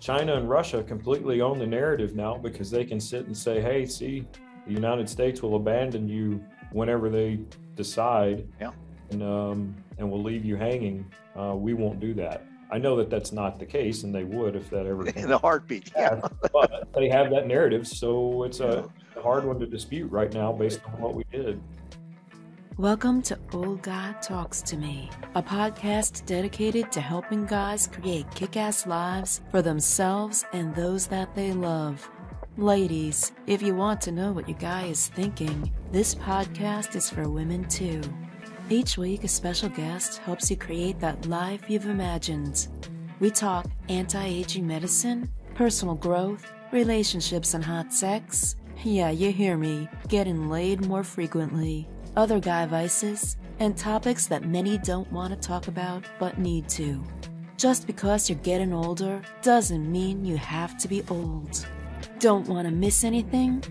China and Russia completely own the narrative now because they can sit and say, hey, see, the United States will abandon you whenever they decide. Yeah. And, um, and will leave you hanging. Uh, we won't do that. I know that that's not the case, and they would if that ever. In a heartbeat, yeah. but they have that narrative, so it's a hard one to dispute right now based on what we did. Welcome to Old Guy Talks to Me, a podcast dedicated to helping guys create kick ass lives for themselves and those that they love. Ladies, if you want to know what your guy is thinking, this podcast is for women too. Each week, a special guest helps you create that life you've imagined. We talk anti aging medicine, personal growth, relationships and hot sex. Yeah, you hear me, getting laid more frequently other guy vices, and topics that many don't want to talk about but need to. Just because you're getting older doesn't mean you have to be old. Don't want to miss anything?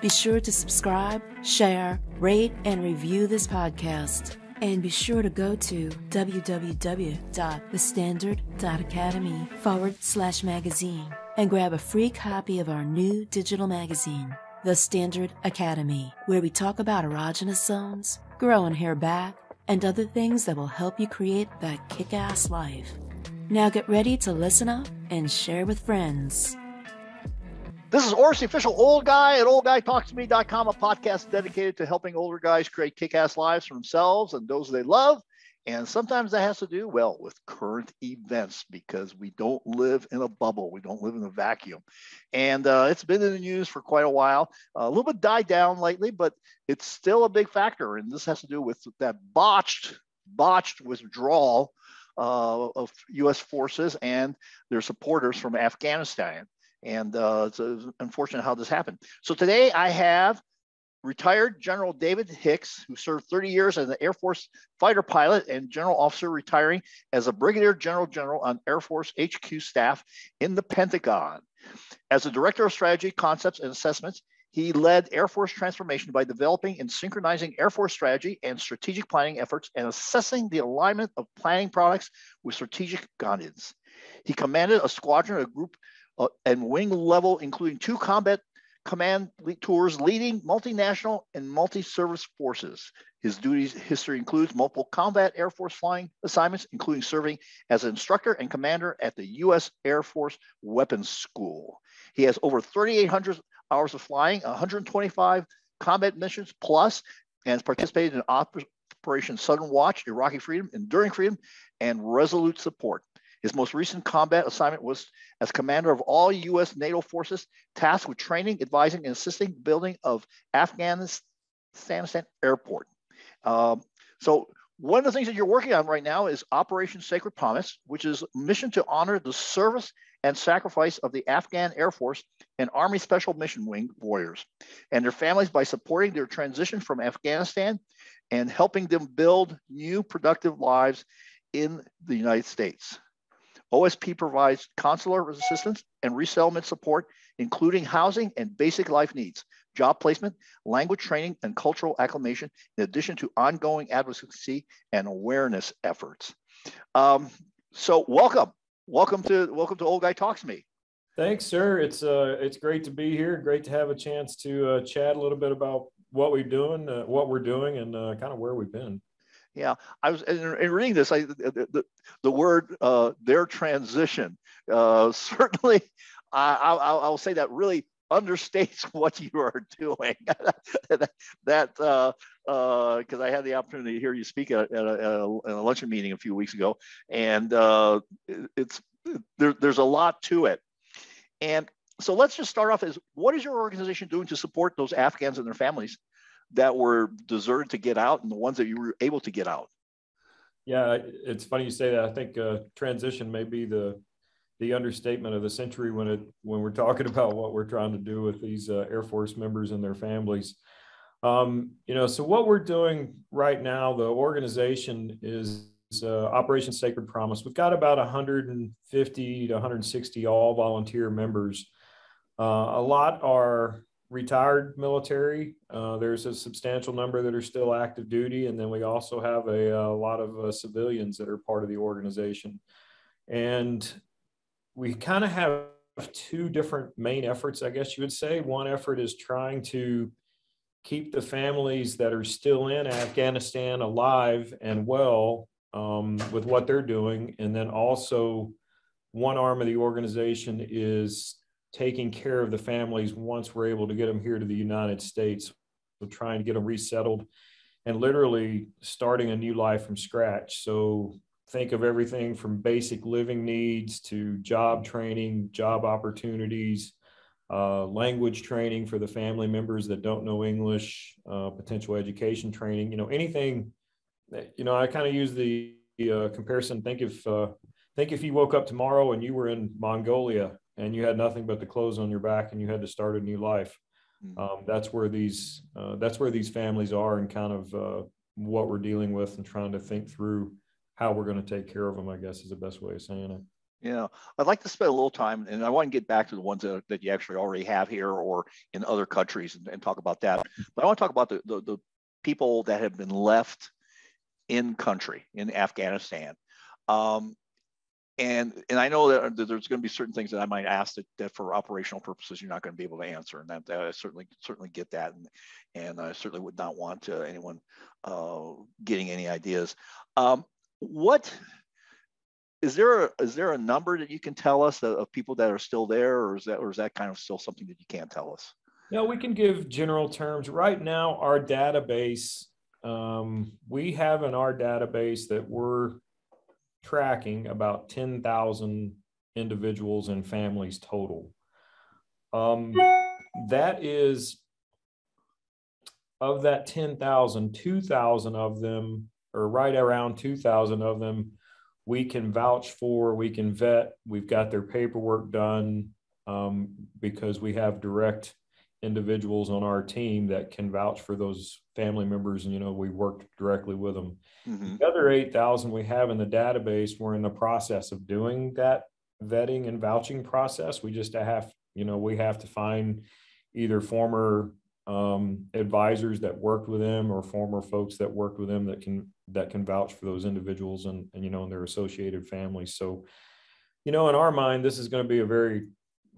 Be sure to subscribe, share, rate, and review this podcast. And be sure to go to www.thestandard.academy forward slash magazine and grab a free copy of our new digital magazine. The Standard Academy, where we talk about erogenous zones, growing hair back, and other things that will help you create that kick ass life. Now get ready to listen up and share with friends. This is the official old guy at oldguytalkstome.com, a podcast dedicated to helping older guys create kick ass lives for themselves and those they love and sometimes that has to do, well, with current events because we don't live in a bubble. We don't live in a vacuum. And uh, it's been in the news for quite a while. Uh, a little bit died down lately, but it's still a big factor. And this has to do with that botched, botched withdrawal uh, of U.S. forces and their supporters from Afghanistan. And uh, it's unfortunate how this happened. So today I have retired General David Hicks, who served 30 years as an Air Force fighter pilot and general officer, retiring as a Brigadier General General on Air Force HQ staff in the Pentagon. As the Director of Strategy, Concepts, and Assessments, he led Air Force transformation by developing and synchronizing Air Force strategy and strategic planning efforts and assessing the alignment of planning products with strategic guidance. He commanded a squadron, a group, uh, and wing level, including two combat command tours leading multinational and multi-service forces. His duties history includes multiple combat Air Force flying assignments, including serving as an instructor and commander at the U.S. Air Force Weapons School. He has over 3,800 hours of flying, 125 combat missions plus, and has participated in Operation Southern Watch, Iraqi Freedom, Enduring Freedom, and Resolute Support. His most recent combat assignment was as commander of all U.S. NATO forces tasked with training, advising, and assisting building of Afghanistan Air Force. Um, so one of the things that you're working on right now is Operation Sacred Promise, which is a mission to honor the service and sacrifice of the Afghan Air Force and Army Special Mission Wing warriors and their families by supporting their transition from Afghanistan and helping them build new productive lives in the United States. OSP provides consular assistance and resettlement support, including housing and basic life needs, job placement, language training, and cultural acclimation, in addition to ongoing advocacy and awareness efforts. Um, so welcome, welcome to welcome to Old Guy Talks to Me. Thanks, sir. It's uh, it's great to be here. Great to have a chance to uh, chat a little bit about what we're doing, uh, what we're doing, and uh, kind of where we've been. Yeah, I was in, in reading this. I the, the, word uh, their transition uh, certainly. I, I I'll say that really understates what you are doing. that because uh, uh, I had the opportunity to hear you speak at, a, at, a, at a, luncheon meeting a few weeks ago, and uh, it's there, there's a lot to it. And so let's just start off as what is your organization doing to support those Afghans and their families that were deserted to get out and the ones that you were able to get out? Yeah, it's funny you say that. I think uh, transition may be the the understatement of the century when it when we're talking about what we're trying to do with these uh, Air Force members and their families. Um, you know, so what we're doing right now, the organization is uh, Operation Sacred Promise. We've got about 150 to 160 all volunteer members. Uh, a lot are retired military. Uh, there's a substantial number that are still active duty, and then we also have a, a lot of uh, civilians that are part of the organization. And we kind of have two different main efforts, I guess you would say. One effort is trying to keep the families that are still in Afghanistan alive and well um, with what they're doing. And then also, one arm of the organization is taking care of the families once we're able to get them here to the United States. So, trying to get them resettled and literally starting a new life from scratch. So, think of everything from basic living needs to job training, job opportunities, uh, language training for the family members that don't know English, uh, potential education training, you know, anything that, you know, I kind of use the uh, comparison. Think if, uh, think if you woke up tomorrow and you were in Mongolia and you had nothing but the clothes on your back and you had to start a new life. Hmm. Um, that's where these, uh, that's where these families are and kind of uh, what we're dealing with and trying to think through how we're going to take care of them, I guess is the best way of saying it. Yeah, I'd like to spend a little time, and I want to get back to the ones that, that you actually already have here or in other countries and, and talk about that. But I want to talk about the, the, the, people that have been left in country in Afghanistan. Um, and and I know that, there's going to be certain things that I might ask that, that for operational purposes you're not going to be able to answer, and that, that I certainly certainly get that, and and I certainly would not want uh, anyone uh, getting any ideas. Um, what is there a, is there a number that you can tell us of, of people that are still there or is that or is that kind of still something that you can't tell us? No we can give general terms. Right now our database um, we have in our database that we're tracking about 10,000 individuals and families total. Um, that is of that 10,000 2,000 of them or right around 2,000 of them, we can vouch for, we can vet, we've got their paperwork done um, because we have direct individuals on our team that can vouch for those family members. And, you know, we worked directly with them. Mm-hmm. The other 8,000 we have in the database, we're in the process of doing that vetting and vouching process. We just have, you know, we have to find either former um, advisors that worked with them or former folks that worked with them that can that can vouch for those individuals and, and you know and their associated families so you know in our mind this is going to be a very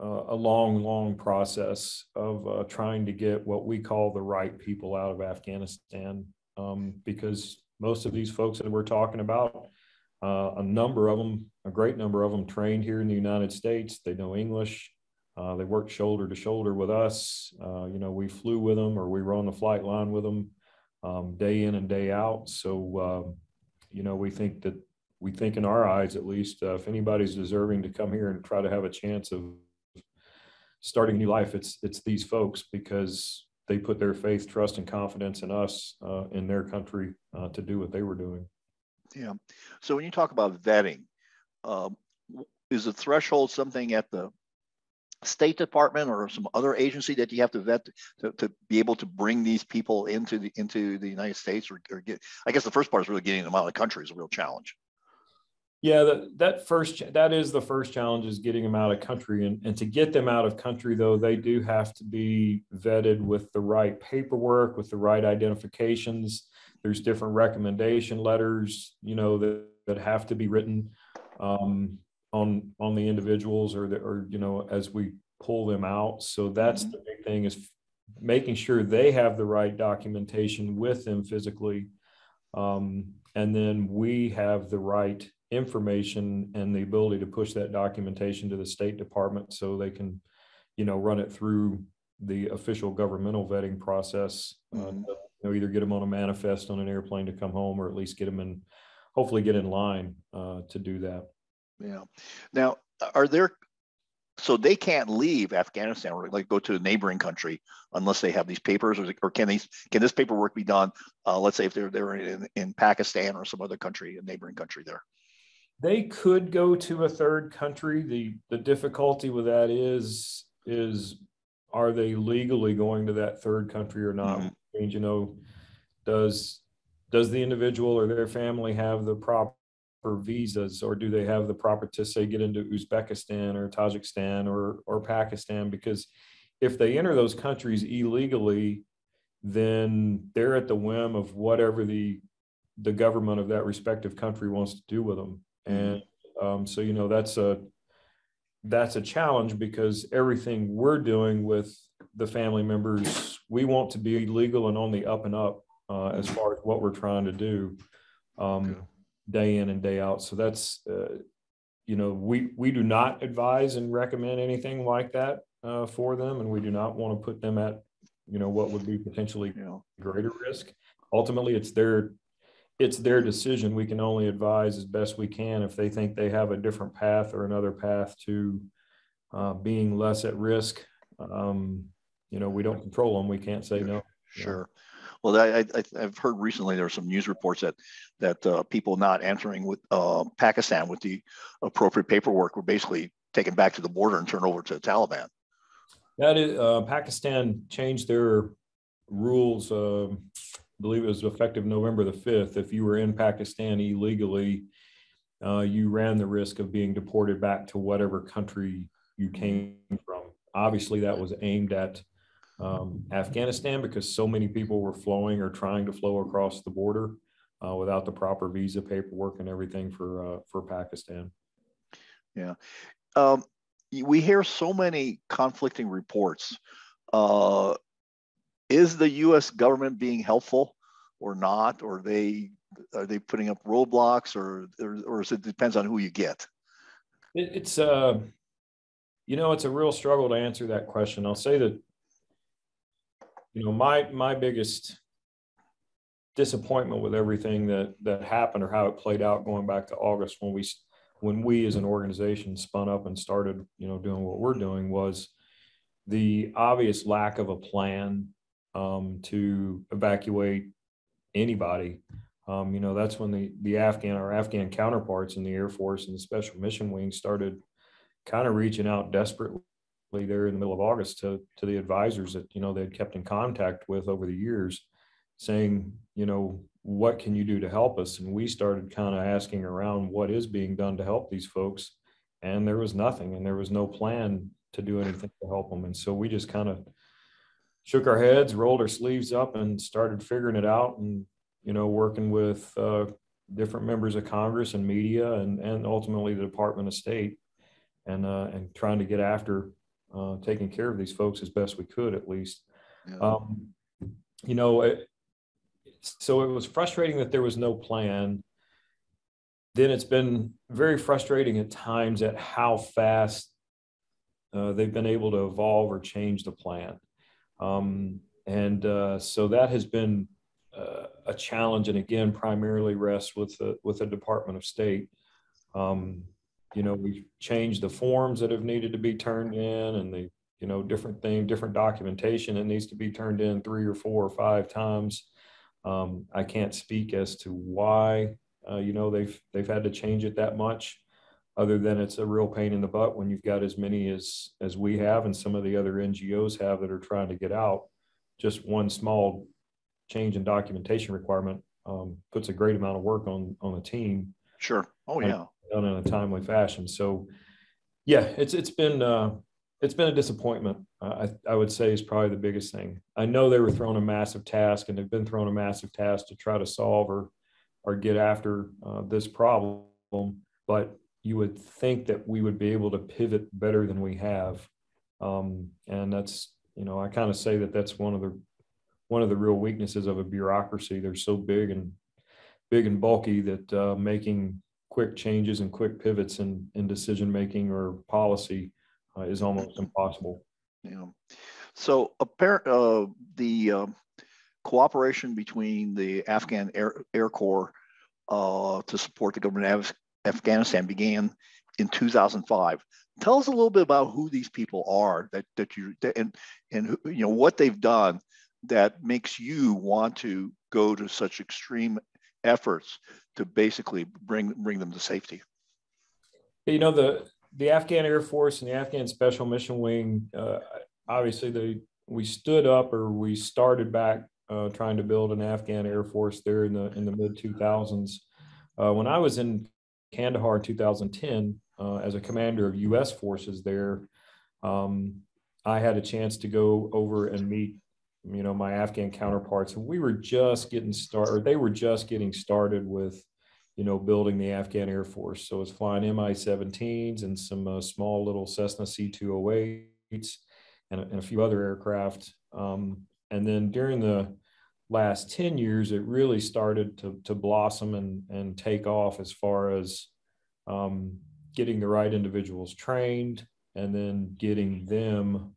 uh, a long long process of uh, trying to get what we call the right people out of afghanistan um, because most of these folks that we're talking about uh, a number of them a great number of them trained here in the united states they know english uh, they worked shoulder to shoulder with us. Uh, you know, we flew with them or we were on the flight line with them um, day in and day out. So, uh, you know, we think that we think in our eyes, at least, uh, if anybody's deserving to come here and try to have a chance of starting a new life, it's it's these folks because they put their faith, trust, and confidence in us uh, in their country uh, to do what they were doing. Yeah. So when you talk about vetting, um, is the threshold something at the State Department or some other agency that you have to vet to, to be able to bring these people into the into the United States or, or get? I guess the first part is really getting them out of the country is a real challenge. Yeah, that, that first that is the first challenge is getting them out of country, and, and to get them out of country though, they do have to be vetted with the right paperwork, with the right identifications. There's different recommendation letters, you know, that, that have to be written. Um, on on the individuals or the, or you know as we pull them out so that's mm-hmm. the big thing is making sure they have the right documentation with them physically um, and then we have the right information and the ability to push that documentation to the state department so they can you know run it through the official governmental vetting process uh, mm-hmm. uh, you know either get them on a manifest on an airplane to come home or at least get them in hopefully get in line uh, to do that yeah. Now, are there so they can't leave Afghanistan or like go to a neighboring country unless they have these papers, or, or can these can this paperwork be done? Uh, let's say if they're they're in, in Pakistan or some other country, a neighboring country there. They could go to a third country. the The difficulty with that is is are they legally going to that third country or not? Mm-hmm. you know, does does the individual or their family have the proper visas or do they have the proper to say get into Uzbekistan or Tajikistan or or Pakistan because if they enter those countries illegally then they're at the whim of whatever the the government of that respective country wants to do with them. And um, so you know that's a that's a challenge because everything we're doing with the family members, we want to be legal and on the up and up uh, as far as what we're trying to do um, day in and day out. So that's, uh, you know, we we do not advise and recommend anything like that uh, for them, and we do not want to put them at, you know, what would be potentially Yeah. greater risk. Ultimately, it's their it's their decision. We can only advise as best we can if they think they have a different path or another path to uh, being less at risk. Um, you know, we don't control them. We can't say no. Sure. Well, I, I, I've heard recently there are some news reports that that uh, people not entering with uh, Pakistan with the appropriate paperwork were basically taken back to the border and turned over to the Taliban. That is, uh, Pakistan changed their rules. Believe it was effective November the fifth. If you were in Pakistan illegally, uh, you ran the risk of being deported back to whatever country you came from. Obviously, that was aimed at um, Afghanistan because so many people were flowing or trying to flow across the border uh, without the proper visa paperwork and everything for uh, for Pakistan. Um, we hear so many conflicting reports. Uh, is the U.S. government being helpful or not? Or they are they putting up roadblocks, or or, or is it depends on who you get? It, it's uh, you know, it's a real struggle to answer that question. I'll say that, you know, my my biggest disappointment with everything that that happened or how it played out going back to August when we when we as an organization spun up and started, you know, doing what we're doing was the obvious lack of a plan um, to evacuate anybody. Um, you know, that's when the the Afghan or Afghan counterparts in the Air Force and the Special Mission Wing started kind of reaching out desperately there in the middle of August to to the advisors that you know they'd kept in contact with over the years, saying, you know, what can you do to help us? And we started kind of asking around what is being done to help these folks, and there was nothing, and there was no plan to do anything to help them, and so we just kind of shook our heads, rolled our sleeves up, and started figuring it out, and you know, working with uh, different members of Congress and media, and and ultimately the Department of State and uh, and trying to get after uh, taking care of these folks as best we could, at least. Yeah. Um, you know, it, so it was frustrating that there was no plan. Then it's been very frustrating at times at how fast uh, they've been able to evolve or change the plan. Um, and uh, so that has been uh, a challenge, and again, primarily rests with the with the Department of State. Um, you know, we've changed the forms that have needed to be turned in and the, you know, different thing, different documentation that needs to be turned in three or four or five times. Um, I can't speak as to why, uh, you know, they've, they've had to change it that much other than it's a real pain in the butt when you've got as many as, as we have and some of the other NGOs have that are trying to get out. Just one small change in documentation requirement um, puts a great amount of work on, on the team Sure. Oh yeah. done in a timely fashion. So, yeah, it's it's been uh, it's been a disappointment. Uh, I I would say is probably the biggest thing. I know they were thrown a massive task, and they've been thrown a massive task to try to solve or or get after uh, this problem. But you would think that we would be able to pivot better than we have, um, and that's you know I kind of say that that's one of the one of the real weaknesses of a bureaucracy. They're so big and big and bulky that uh, making quick changes and quick pivots in, in decision making or policy uh, is almost impossible. Yeah. So apparent uh, the uh, cooperation between the Afghan Air, Air Corps uh, to support the government of Afghanistan began in 2005. Tell us a little bit about who these people are that that you that, and and you know what they've done that makes you want to go to such extreme efforts to basically bring bring them to safety. You know, the, the Afghan Air Force and the Afghan Special Mission Wing, uh, obviously they, we stood up or we started back uh, trying to build an Afghan Air Force there in the, in the mid 2000s. Uh, when I was in Kandahar in 2010 uh, as a commander of U.S. forces there, um, I had a chance to go over and meet, you know, my Afghan counterparts, and we were just getting started. Or they were just getting started with you know, building the Afghan Air Force. So it's flying Mi-17s and some uh, small little Cessna C-208s and, and, a few other aircraft. Um, and then during the last 10 years, it really started to, to blossom and, and take off as far as um, getting the right individuals trained and then getting them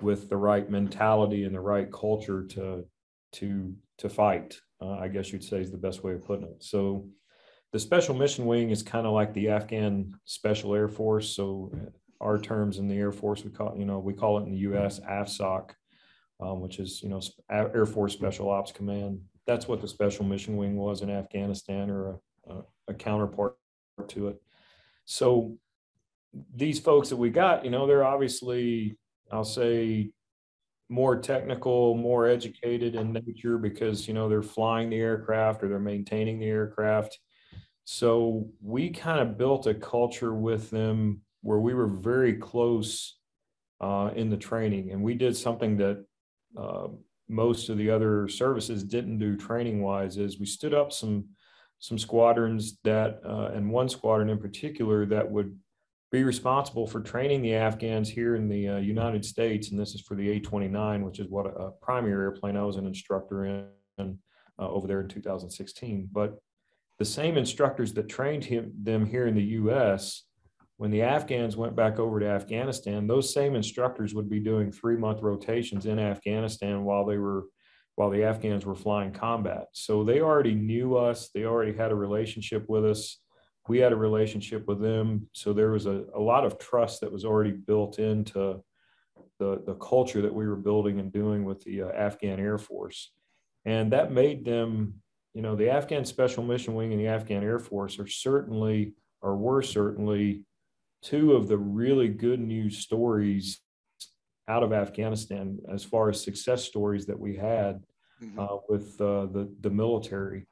with the right mentality and the right culture to to to fight. Uh, I guess you'd say is the best way of putting it. So the Special Mission Wing is kind of like the Afghan Special Air Force. So our terms in the Air Force, we call you know we call it in the U.S. AFSOC, um, which is you know Air Force Special Ops Command. That's what the Special Mission Wing was in Afghanistan, or a, a, a counterpart to it. So these folks that we got, you know, they're obviously, I'll say, more technical, more educated in nature because, you know, they're flying the aircraft or they're maintaining the aircraft. So we kind of built a culture with them where we were very close uh, in the training. And we did something that uh, most of the other services didn't do training wise is we stood up some some squadrons that uh, and one squadron in particular that would be responsible for training the Afghans here in the uh, United States, and this is for the A-29, which is what a, a primary airplane I was an instructor in uh, over there in 2016. But the same instructors that trained him, them here in the U.S. When the Afghans went back over to Afghanistan, those same instructors would be doing three-month rotations in Afghanistan while they were while the Afghans were flying combat. So they already knew us. They already had a relationship with us we had a relationship with them. So there was a, a lot of trust that was already built into the, the culture that we were building and doing with the uh, Afghan Air Force. And that made them, you know, the Afghan Special Mission Wing and the Afghan Air Force are certainly, or were certainly, two of the really good news stories out of Afghanistan as far as success stories that we had mm-hmm. uh, with uh, the, the military.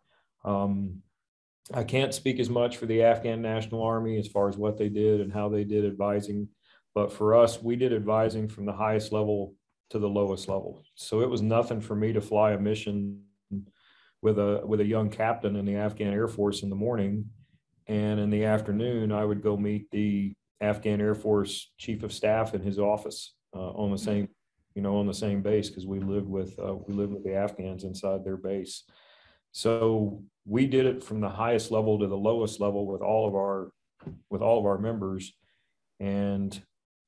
Um, I can't speak as much for the Afghan National Army as far as what they did and how they did advising, but for us, we did advising from the highest level to the lowest level. So it was nothing for me to fly a mission with a with a young captain in the Afghan Air Force in the morning, and in the afternoon I would go meet the Afghan Air Force Chief of Staff in his office uh, on the same, you know, on the same base because we lived with uh, we lived with the Afghans inside their base. So we did it from the highest level to the lowest level with all of our with all of our members and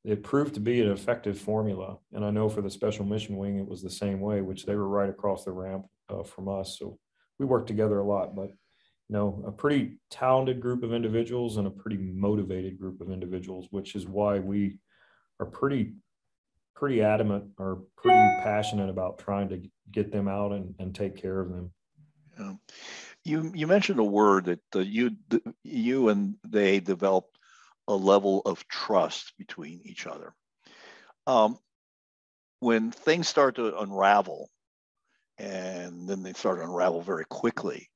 it proved to be an effective formula. And i know for the special mission wing it was the same way which they were right across the ramp uh, from us. So we worked together a lot but know a pretty talented group of individuals and a pretty motivated group of individuals which is why we are pretty pretty adamant or pretty passionate about trying to get them out and, and take care of them yeah. You you mentioned a word that you the, you and they developed a level of trust between each other. Um, when things start to unravel, and then they start to unravel very quickly,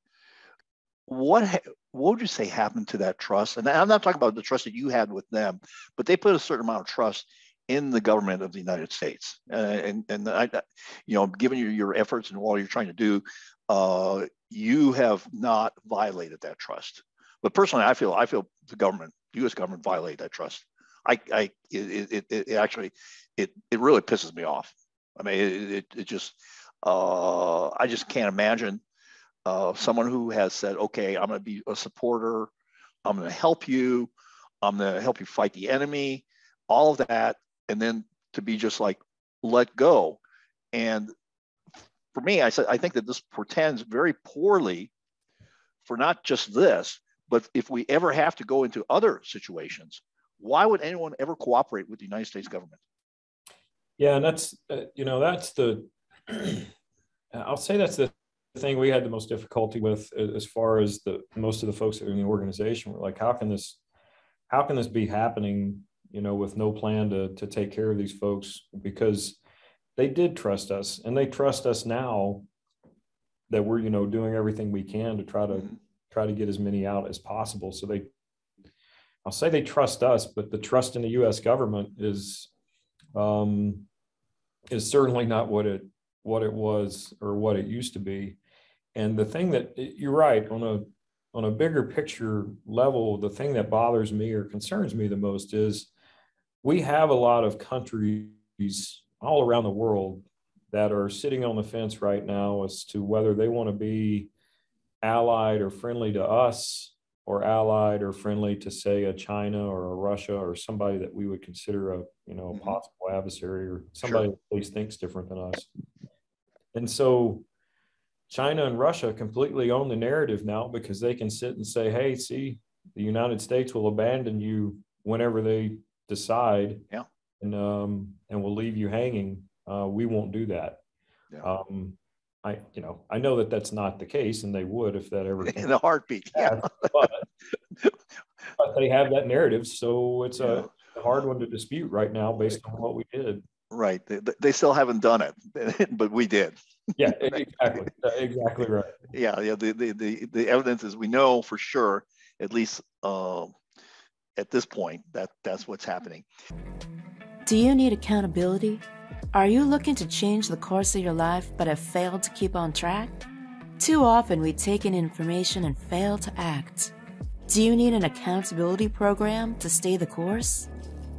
what ha- what would you say happened to that trust? And I'm not talking about the trust that you had with them, but they put a certain amount of trust in the government of the United States. Uh, and and I, you know, given your, your efforts and all you're trying to do, uh, you have not violated that trust. But personally, I feel I feel the government, U.S. government, violated that trust. I, I it, it, it actually, it it really pisses me off. I mean, it it, it just, uh, I just can't imagine uh, someone who has said, okay, I'm going to be a supporter, I'm going to help you, I'm going to help you fight the enemy, all of that, and then to be just like let go. And for me, I said I think that this portends very poorly for not just this, but if we ever have to go into other situations, why would anyone ever cooperate with the United States government? Yeah, and that's uh, you know that's the I'll say that's the thing we had the most difficulty with as far as the most of the folks that are in the organization were like, how can this how can this be happening? You know, with no plan to to take care of these folks because they did trust us and they trust us now that we're you know doing everything we can to try to mm-hmm. try to get as many out as possible so they i'll say they trust us but the trust in the us government is um is certainly not what it what it was or what it used to be and the thing that you're right on a on a bigger picture level, the thing that bothers me or concerns me the most is we have a lot of countries all around the world that are sitting on the fence right now as to whether they want to be allied or friendly to us or allied or friendly to say a China or a Russia or somebody that we would consider a you know a mm-hmm. possible adversary or somebody sure. that at least thinks different than us. And so China and Russia completely own the narrative now because they can sit and say, hey, see, the United States will abandon you whenever they decide. Yeah. And um and will leave you hanging. Uh, we won't do that. Yeah. Um, I, you know, I know that that's not the case, and they would if that ever in a heartbeat. Yeah, but, but, they have that narrative, so it's yeah. a hard one to dispute right now based on what we did. Right, they, they still haven't done it, but we did. Yeah, exactly, exactly right. Yeah, yeah. The, the the the evidence is we know for sure, at least uh, at this point, that that's what's happening. Do you need accountability? Are you looking to change the course of your life but have failed to keep on track? Too often we take in information and fail to act. Do you need an accountability program to stay the course?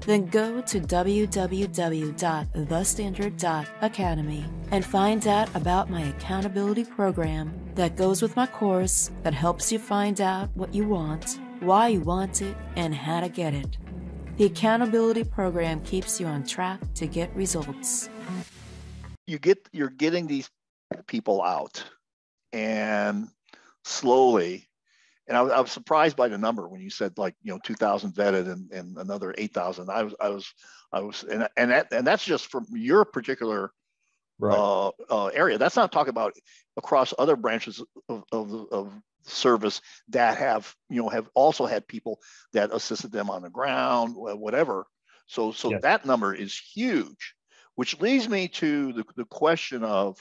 Then go to www.thestandard.academy and find out about my accountability program that goes with my course that helps you find out what you want, why you want it, and how to get it. The accountability program keeps you on track to get results. You get you're getting these people out and slowly and I was, I was surprised by the number when you said like you know 2000 vetted and, and another 8000 i was i was i was and, and that and that's just from your particular right. uh, uh, area that's not talking about across other branches of, of, of service that have you know have also had people that assisted them on the ground whatever so so yes. that number is huge which leads me to the, the question of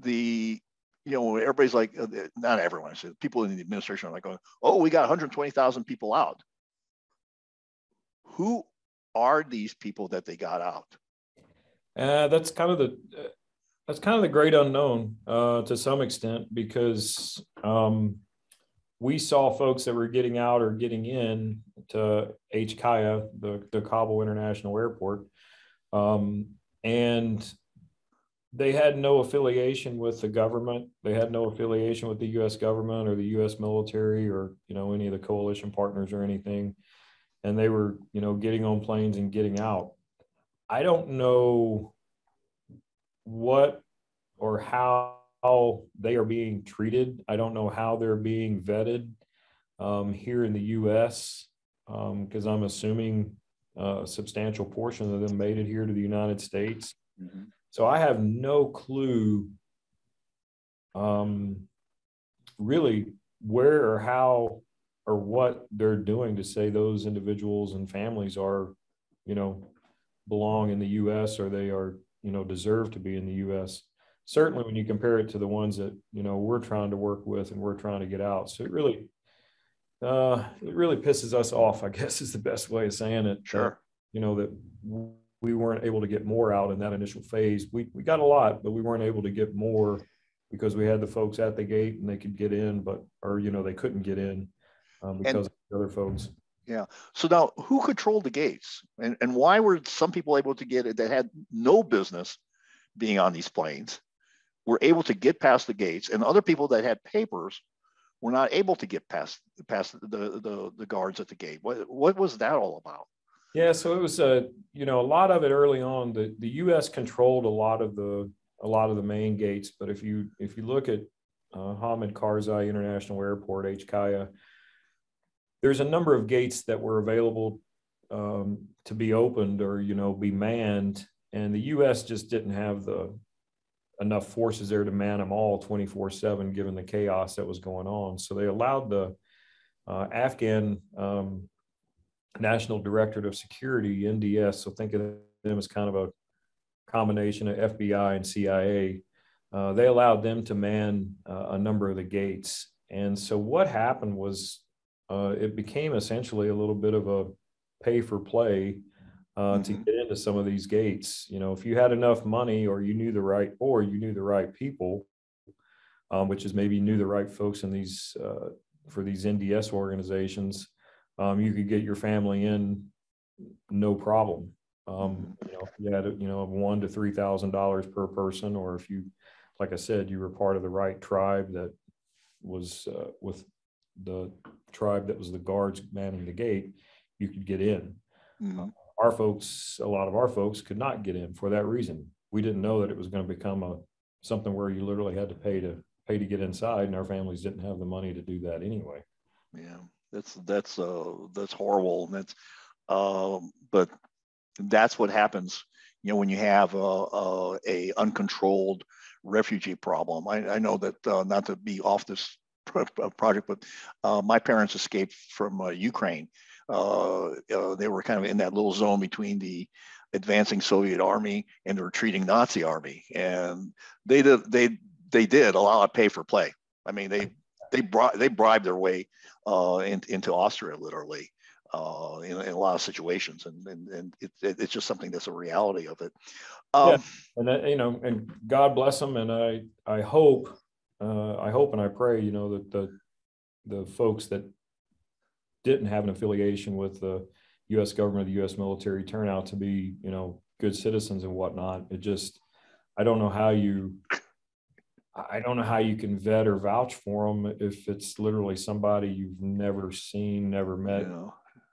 the you know everybody's like uh, not everyone said people in the administration are like going oh we got 120,000 people out. Who are these people that they got out? Uh, that's kind of the uh, that's kind of the great unknown uh, to some extent because um, we saw folks that were getting out or getting in to HKIA, the, the Kabul International Airport, um, and they had no affiliation with the government. They had no affiliation with the U.S. government or the U.S. military or you know any of the coalition partners or anything, and they were you know getting on planes and getting out. I don't know what or how they are being treated. I don't know how they're being vetted um, here in the U.S. because um, I'm assuming a substantial portion of them made it here to the United States. Mm-hmm. So I have no clue um, really where or how or what they're doing to say those individuals and families are, you know, belong in the U.S. or they are you know deserve to be in the U.S. Certainly, when you compare it to the ones that you know we're trying to work with and we're trying to get out, so it really, uh, it really pisses us off. I guess is the best way of saying it. Sure. You know that we weren't able to get more out in that initial phase. We we got a lot, but we weren't able to get more because we had the folks at the gate and they could get in, but or you know they couldn't get in um, because and, of the other folks. Yeah. So now, who controlled the gates, and and why were some people able to get it that had no business being on these planes, were able to get past the gates, and other people that had papers were not able to get past past the the, the guards at the gate. What what was that all about? Yeah, so it was a you know a lot of it early on. The the U.S. controlled a lot of the a lot of the main gates, but if you if you look at uh, Hamid Karzai International Airport, HKIA, there's a number of gates that were available um, to be opened or you know be manned, and the U.S. just didn't have the enough forces there to man them all 24/7, given the chaos that was going on. So they allowed the uh, Afghan um, National Directorate of Security (NDS). So think of them as kind of a combination of FBI and CIA. Uh, they allowed them to man uh, a number of the gates. And so what happened was uh, it became essentially a little bit of a pay for play uh, mm-hmm. to get into some of these gates. You know, if you had enough money or you knew the right or you knew the right people, um, which is maybe knew the right folks in these uh, for these NDS organizations, um, you could get your family in no problem. Um, you know, if you had you know one to three thousand dollars per person, or if you, like I said, you were part of the right tribe that was uh, with the tribe that was the guards manning the gate, you could get in. Mm-hmm. Our folks, a lot of our folks, could not get in for that reason. We didn't know that it was going to become a something where you literally had to pay to pay to get inside, and our families didn't have the money to do that anyway. Yeah, that's that's uh that's horrible, and that's um, but that's what happens. You know, when you have a, a, a uncontrolled refugee problem. I, I know that uh, not to be off this project, but uh, my parents escaped from uh, Ukraine. Uh, uh, they were kind of in that little zone between the advancing Soviet army and the retreating Nazi army, and they did they they did a lot of pay for play. I mean, they they brought they bribed their way uh, in, into Austria literally. Uh, in, in, a lot of situations, and and, and it, it, it's just something that's a reality of it. Um, yeah. And that, you know, and God bless them, and I I hope uh, I hope and I pray, you know, that the the folks that didn't have an affiliation with the U.S. government, the U.S. military, turn out to be, you know, good citizens and whatnot. It just, I don't know how you, I don't know how you can vet or vouch for them if it's literally somebody you've never seen, never met, yeah.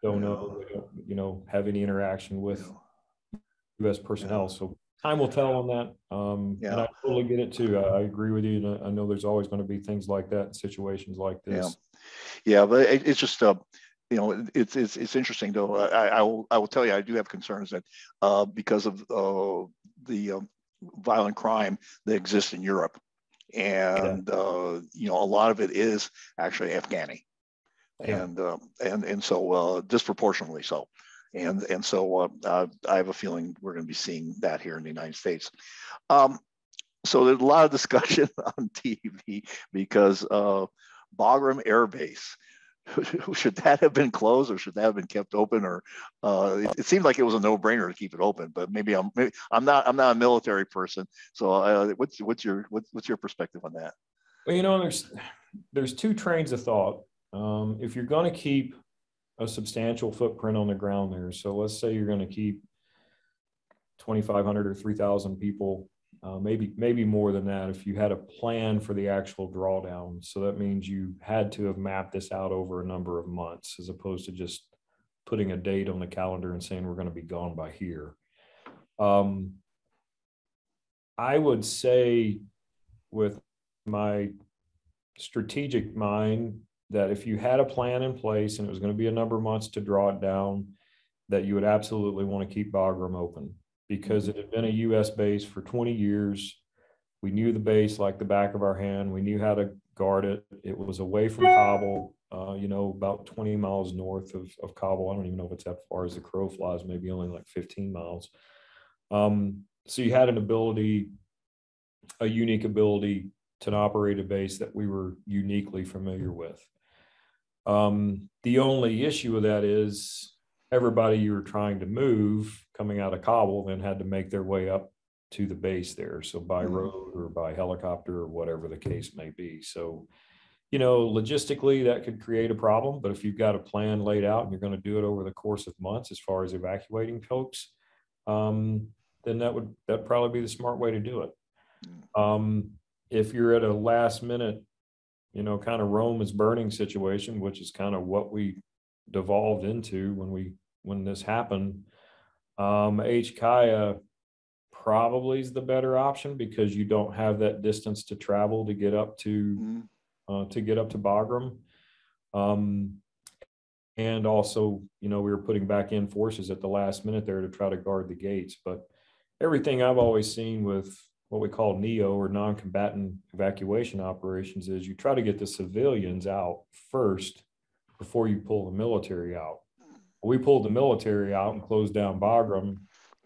don't yeah. know, you know, have any interaction with yeah. U.S. personnel. So time will tell on that. Um, yeah. And I totally get it too. I, I agree with you. And I know there's always going to be things like that in situations like this. Yeah, yeah but it, it's just, uh, you know, it's, it's, it's interesting though. I, I, will, I will tell you, I do have concerns that uh, because of uh, the um, violent crime that exists in Europe. And, yeah. uh, you know, a lot of it is actually Afghani. Yeah. And, um, and, and so uh, disproportionately so and and so uh, uh, I have a feeling we're going to be seeing that here in the United States. Um, so there's a lot of discussion on TV because uh, Bagram Air Base. should that have been closed or should that have been kept open or uh, it, it, seemed like it was a no-brainer to keep it open but maybe i'm maybe, i'm not i'm not a military person so uh, what's what's your what's, what's your perspective on that well you know there's there's two trains of thought um, if you're going to keep a substantial footprint on the ground there. So let's say you're going to keep 2,500 or 3,000 people, uh, maybe maybe more than that if you had a plan for the actual drawdown. So that means you had to have mapped this out over a number of months as opposed to just putting a date on the calendar and saying we're going to be gone by here. Um, I would say with my strategic mind that if you had a plan in place and it was going to be a number of months to draw it down, that you would absolutely want to keep Bagram open because it had been a U.S. base for 20 years. We knew the base like the back of our hand. We knew how to guard it. It was away from Kabul, uh, you know, about 20 miles north of, of Kabul. I don't even know if it's that far as the crow flies, maybe only like 15 miles. Um, so you had an ability, a unique ability to operate a base that we were uniquely familiar with. Um, the only issue with that is everybody you were trying to move coming out of Kabul then had to make their way up to the base there. So by mm-hmm. road or by helicopter or whatever the case may be. So, you know, logistically that could create a problem, but if you've got a plan laid out and you're going to do it over the course of months as far as evacuating folks, um, then that would that probably be the smart way to do it. Mm. Um, if you're at a last minute you know, kind of Rome is burning situation, which is kind of what we devolved into when we when this happened. Um, HKIA probably is the better option because you don't have that distance to travel to get up to mm-hmm. uh, to get up to Bagram. Um, and also, you know, we were putting back in forces at the last minute there to try to guard the gates. But everything I've always seen with what we call NEO or non-combatant evacuation operations is you try to get the civilians out first before you pull the military out. We pulled the military out and closed down Bagram.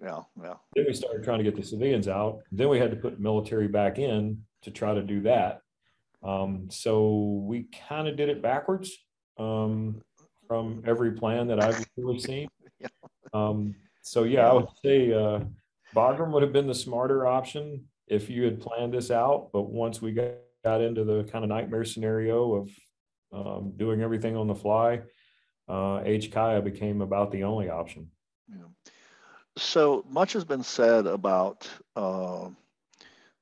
Yeah, yeah. Then we started trying to get the civilians out. Then we had to put military back in to try to do that. Um, so we kind of did it backwards um, from every plan that I've really seen. Um, so yeah, I would say uh, Bagram would have been the smarter option if you had planned this out, but once we got got into the kind of nightmare scenario of um, doing everything on the fly, uh, HKIA became about the only option. Yeah. So much has been said about. Uh,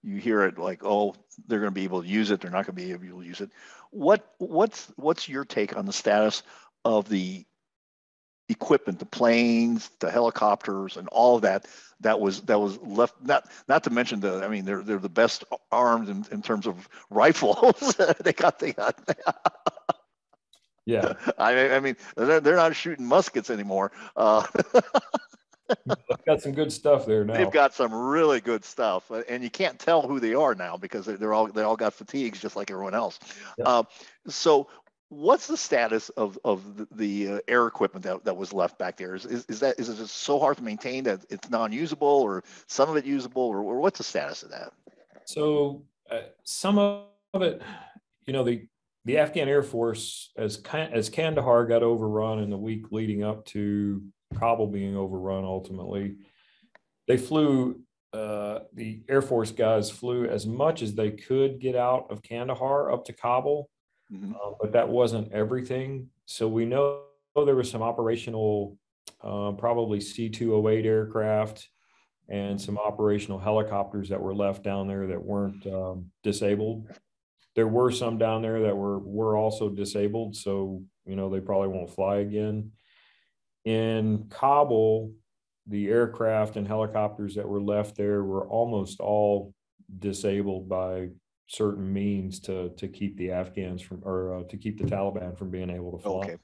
you hear it like, oh, they're going to be able to use it. They're not going to be able to use it. What what's what's your take on the status of the equipment, the planes, the helicopters, and all of that that was that was left. Not not to mention the. I mean, they're they're the best armed in, in terms of rifles. they got they got. yeah, I I mean they're, they're not shooting muskets anymore. Uh, They've got some good stuff there now. They've got some really good stuff, uh, and you can't tell who they are now because they're all they all got fatigues just like everyone else. Yep. Uh, so, what's the status of of the, the uh, air equipment that, that was left back there? Is, is, is that is it just so hard to maintain that it's non-usable, or some of it usable, or, or what's the status of that? So, uh, some of it, you know, the the Afghan Air Force, as as Kandahar got overrun in the week leading up to Kabul being overrun ultimately. They flew, uh, the Air Force guys flew as much as they could get out of Kandahar up to Kabul, mm-hmm. uh, but that wasn't everything. So we know there was some operational, uh, probably C 208 aircraft and some operational helicopters that were left down there that weren't um, disabled. There were some down there that were were also disabled, so you know they probably won't fly again. In Kabul, the aircraft and helicopters that were left there were almost all disabled by certain means to to keep the Afghans from or uh, to keep the Taliban from being able to fly. Okay.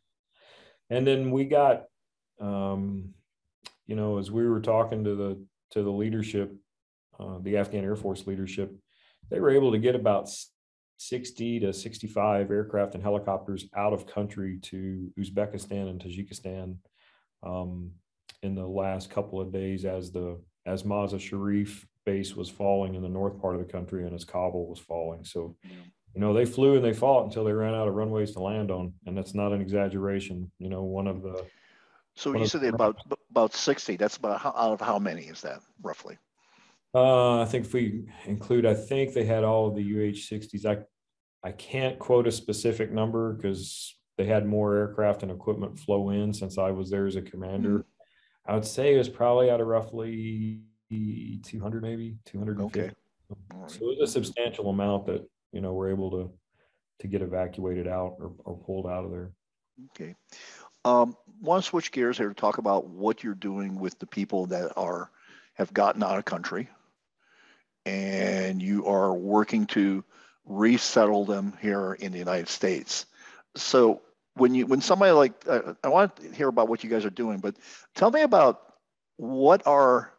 And then we got, um, you know, as we were talking to the to the leadership, uh, the Afghan Air Force leadership, they were able to get about 60 to 65 aircraft and helicopters out of country to Uzbekistan and Tajikistan um, in the last couple of days as the as Mazar Sharif base was falling in the north part of the country and as Kabul was falling. So, you know, they flew and they fought until they ran out of runways to land on, and that's not an exaggeration. You know, one of the so you said about about sixty. That's about how, out of how many is that roughly? Uh, I think if we include, I think they had all of the UH-60s. I I can't quote a specific number because they had more aircraft and equipment flow in since I was there as a commander. Mm-hmm. I would say it was probably out of roughly 200, maybe 250. Okay. So it was a substantial amount that, you know, we're able to, to get evacuated out or, or pulled out of there. Okay. Um, want to switch gears here to talk about what you're doing with the people that are, have gotten out of country and you are working to resettle them here in the United States. So when you when somebody like uh, I want to hear about what you guys are doing, but tell me about what are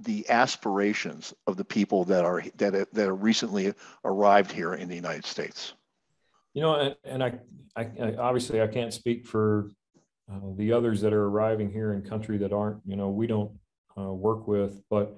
the aspirations of the people that are that that are recently arrived here in the United States. You know, and, and I, I, I, obviously I can't speak for uh, the others that are arriving here in country that aren't you know we don't uh, work with, but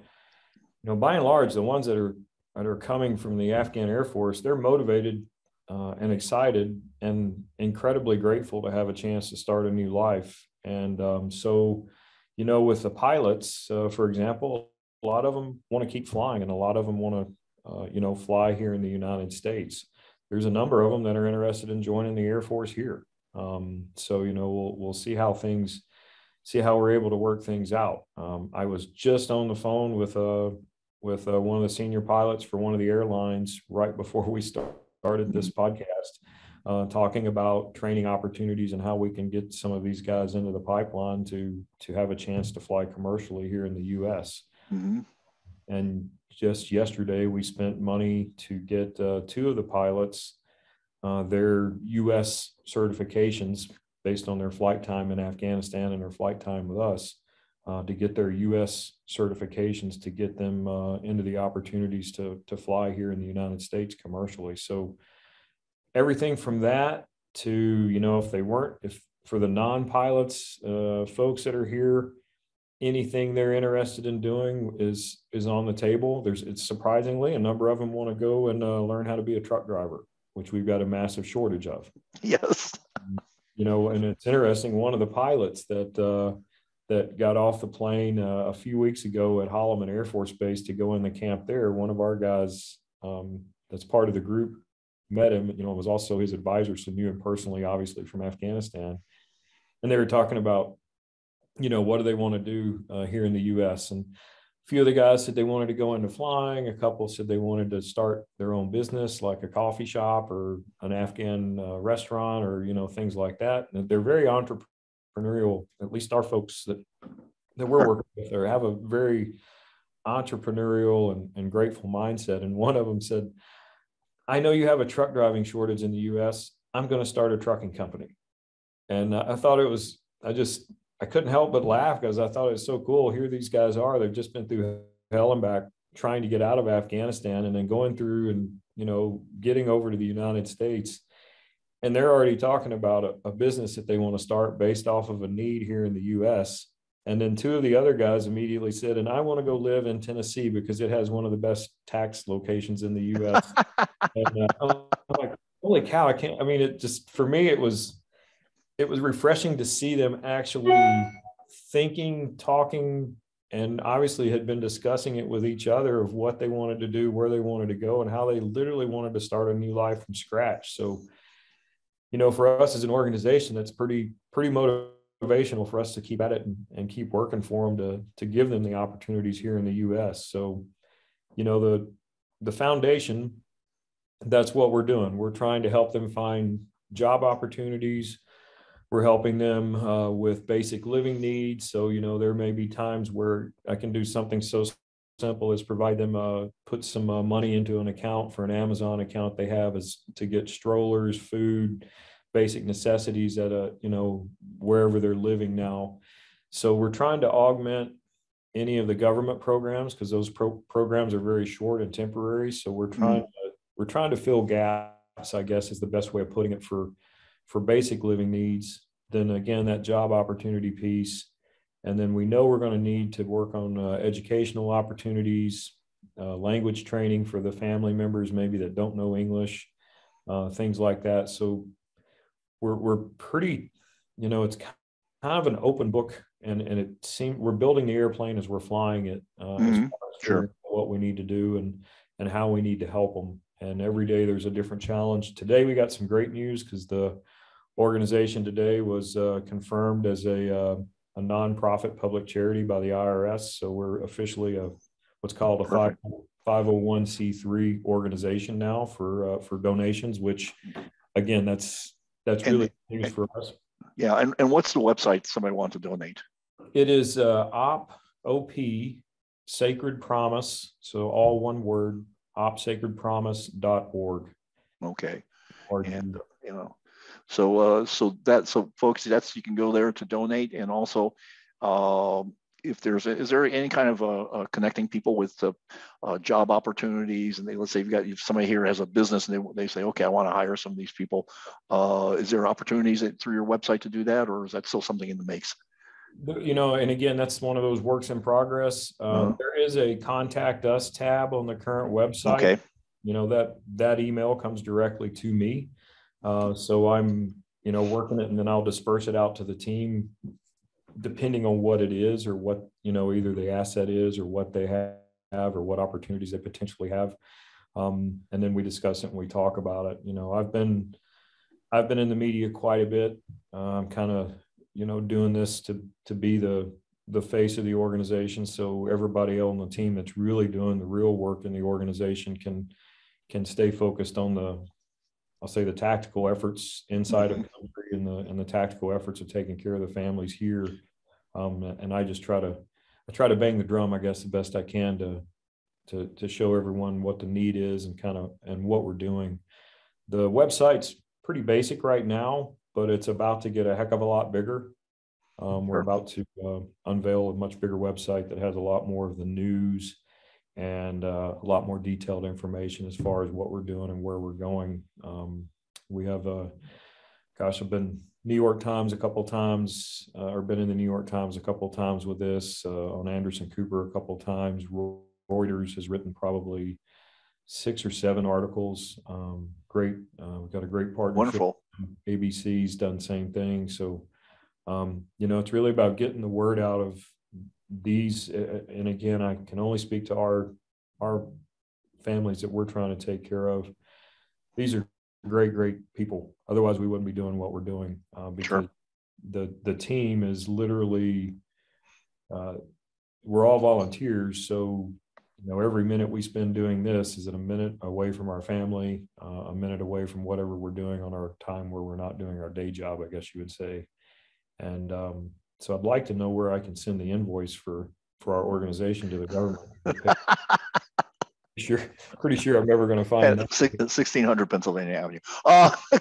you know by and large the ones that are that are coming from the Afghan Air Force they're motivated uh, and excited and incredibly grateful to have a chance to start a new life. And um, so, you know, with the pilots, uh, for example, a lot of them want to keep flying and a lot of them want to, uh, you know, fly here in the United States. There's a number of them that are interested in joining the Air Force here. Um, so, you know, we'll, we'll see how things, see how we're able to work things out. Um, I was just on the phone with, uh, with uh, one of the senior pilots for one of the airlines right before we start started this podcast uh, talking about training opportunities and how we can get some of these guys into the pipeline to to have a chance to fly commercially here in the U.S. Mm-hmm. And just yesterday, we spent money to get uh, two of the pilots uh, their U.S. certifications based on their flight time in Afghanistan and their flight time with us. Uh, to get their U.S. certifications to get them uh, into the opportunities to to fly here in the United States commercially. So everything from that to you know if they weren't if for the non-pilots uh, folks that are here anything they're interested in doing is is on the table there's it's surprisingly a number of them want to go and uh, learn how to be a truck driver which we've got a massive shortage of yes you know and it's interesting one of the pilots that uh, that got off the plane uh, a few weeks ago at Holloman Air Force Base to go in the camp there. One of our guys um, that's part of the group met him, you know, was also his advisor, so knew him personally, obviously from Afghanistan. And they were talking about, you know, what do they want to do uh, here in the U.S. and few of the guys said they wanted to go into flying. A couple said they wanted to start their own business, like a coffee shop or an Afghan uh, restaurant, or you know things like that. And they're very entrepreneurial. At least our folks that that we're working with, or have a very entrepreneurial and, and grateful mindset. And one of them said, I know you have a truck driving shortage in the US. I'm going to start a trucking company. And I thought it was, I just, I couldn't help but laugh because I thought it was so cool. Here these guys are, they've just been through hell and back trying to get out of Afghanistan and then going through and, you know, getting over to the United States. And they're already talking about a, a business that they want to start based off of a need here in the US and then two of the other guys immediately said, and I want to go live in Tennessee because it has one of the best tax locations in the US. and uh, I'm like, holy cow, I can't, I mean, it just, for me, it was, it was refreshing to see them actually thinking, talking, and obviously had been discussing it with each other of what they wanted to do, where they wanted to go, and how they literally wanted to start a new life from scratch. So, you know, for us as an organization, that's pretty, pretty motivational for us to keep at it and, and keep working for them to to give them the opportunities here in the U.S. So, you know, the the foundation, that's what we're doing. We're trying to help them find job opportunities. We're helping them uh, with basic living needs. So, you know, there may be times where I can do something so simple as provide them uh, put some uh, money into an account for an Amazon account they have is to get strollers, food, basic necessities at a you know wherever they're living now so we're trying to augment any of the government programs because those pro- programs are very short and temporary so we're mm-hmm. trying mm-hmm. to we're trying to fill gaps i guess is the best way of putting it for for basic living needs then again that job opportunity piece and then we know we're going to need to work on uh, educational opportunities uh, language training for the family members maybe that don't know english uh, things like that so we're we're pretty, you know, it's kind of an open book, and and it seems we're building the airplane as we're flying it. Uh, mm-hmm. sure. What we need to do and and how we need to help them. And every day there's a different challenge. Today we got some great news because the organization today was uh, confirmed as a uh, a nonprofit public charity by the IRS. So we're officially a what's called a five. 501c3 organization now for uh, for donations which again that's that's and, really news for us. Yeah, and, and what's the website somebody wants to donate? It is uh, op op sacred promise. So all one word opsacredpromise.org. Okay. Or, and you know, so uh, so that so folks, that's you can go there to donate, and also um, if there's a, is there any kind of a, a connecting people with uh, uh, job opportunities and they let's say you've got if somebody here has a business and they, they say okay i want to hire some of these people uh, is there opportunities through your website to do that or is that still something in the makes you know and again that's one of those works in progress. Um, uh-huh. there is a contact us tab on the current website. Okay. You know that that email comes directly to me uh, so i'm you know working it and then i'll disperse it out to the team depending on what it is or what you know either the asset is or what they have or what opportunities they potentially have. Um, and then we discuss it and we talk about it. You know i've been i've been in the media quite a bit. I'm um, kind of you know doing this to to be the the face of the organization so everybody on the team that's really doing the real work in the organization can can stay focused on the I'll say the tactical efforts inside of country and the and the tactical efforts of taking care of the families here. Um, and I just try to I try to bang the drum, I guess, the best I can to to to show everyone what the need is and kind of and what we're doing. The website's pretty basic right now, but it's about to get a heck of a lot bigger. Um, we're about to uh, unveil a much bigger website that has a lot more of the news and uh, a lot more detailed information as far as what we're doing and where we're going. Um, we have a, gosh, I've been New York Times a couple times, uh, or been in the New York Times a couple times with this uh, on Anderson Cooper a couple times. Reuters has written probably six or seven articles. Um, great, uh, we've got a great partnership. Wonderful. ABC's done same thing. So, um, you know, it's really about getting the word out of these and again i can only speak to our our families that we're trying to take care of these are great, great people. Otherwise, we wouldn't be doing what we're doing uh, because Sure. the the team is literally uh, we're all volunteers. So you know, every minute we spend doing this is it a minute away from our family, uh, a minute away from whatever we're doing on our time where we're not doing our day job, I guess you would say. And um, so I'd like to know where I can send the invoice for for our organization to the government. sure, pretty sure I'm never going to find At that. 1600 Pennsylvania Avenue. Uh,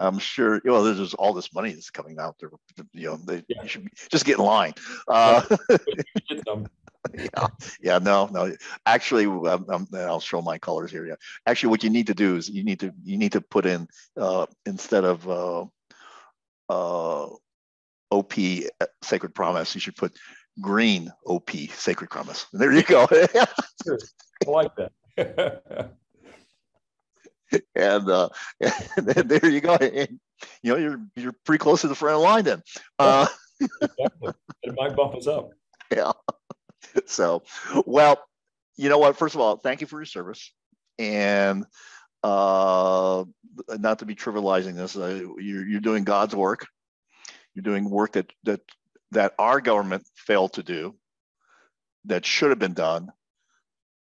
I'm sure. Well, there's just all this money that's coming out there. You know, they, Yeah. you should be, just get in line. Uh, yeah, yeah, no, no. Actually, um, um, I'll show my colors here. Yeah, actually, what you need to do is you need to you need to put in uh, instead of uh, OP Sacred Promise, you should put green OP Sacred Promise. There you go. I like that. and uh, and there you go. And, you know, you're you're pretty close to the front of the line then. Uh, Exactly. It might bump us up. yeah. So, well, you know what? First of all, thank you for your service, and uh, not to be trivializing this, uh, you're you're doing God's work. You're doing work that that that our government failed to do, that should have been done,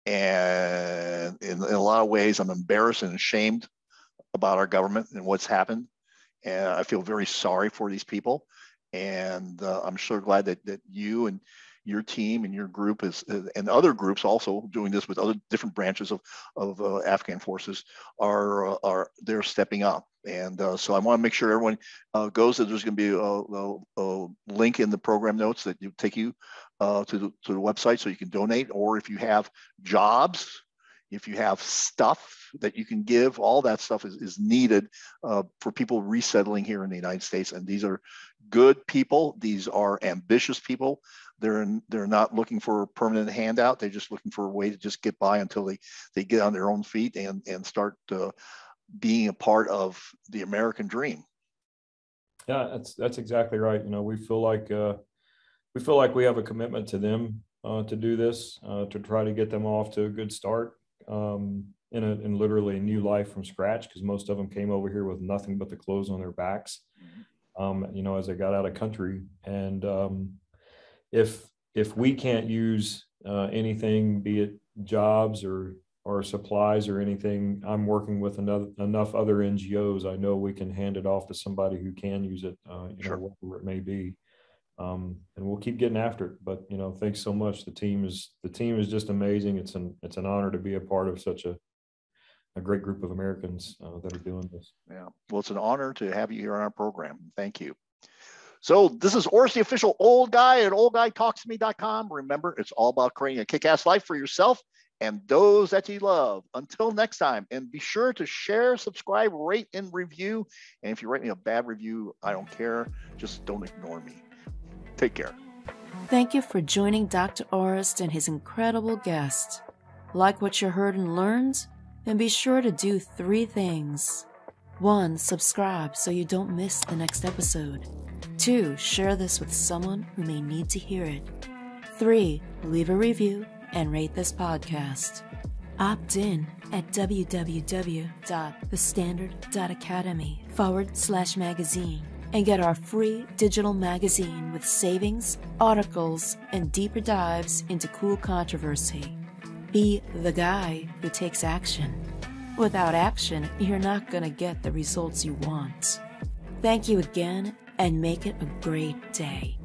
and in, in a lot of ways, I'm embarrassed and ashamed about our government and what's happened, and I feel very sorry for these people. And uh, I'm so glad that that you and your team and your group is and other groups also doing this with other different branches of of uh, Afghan forces are uh, are they're stepping up. And uh, so I want to make sure everyone uh, goes that there's going to be a, a, a link in the program notes that you take you uh, to the to the website so you can donate, or if you have jobs. If you have stuff that you can give, all that stuff is, is needed uh, for people resettling here in the United States. And these are good people. These are ambitious people. They're in, they're not looking for a permanent handout. They're just looking for a way to just get by until they they get on their own feet and and start uh, being a part of the American dream. Yeah, that's that's exactly right. You know, we feel like uh, we feel like we have a commitment to them uh, to do this uh, to try to get them off to a good start um, in a in literally a new life from scratch because most of them came over here with nothing but the clothes on their backs. Um, you know, as they got out of country, and um, if if we can't use uh, anything, be it jobs or or supplies or anything, I'm working with another enough other NGOs. I know we can hand it off to somebody who can use it, uh, you Sure. know, whatever it may be. Um, and we'll keep getting after it. But you know, thanks so much. The team is the team is just amazing. It's an it's an honor to be a part of such a a great group of Americans uh, that are doing this. Yeah. Well, it's an honor to have you here on our program. Thank you. So this is Oris, the official old guy at oldguytalkstome.com. Remember, it's all about creating a kick-ass life for yourself and those that you love. Until next time, and be sure to share, subscribe, rate, and review. And if you write me a bad review, I don't care. Just don't ignore me. Take care. Thank you for joining Dr. Orist and his incredible guest. Like what you heard and learned? Then be sure to do three things. One, subscribe so you don't miss the next episode. Two, share this with someone who may need to hear it. Three, leave a review and rate this podcast. Opt in at www.thestandard.academy forward slash magazine and get our free digital magazine with savings, articles, and deeper dives into cool controversy. Be the guy who takes action. Without action, you're not going to get the results you want. Thank you again and make it a great day.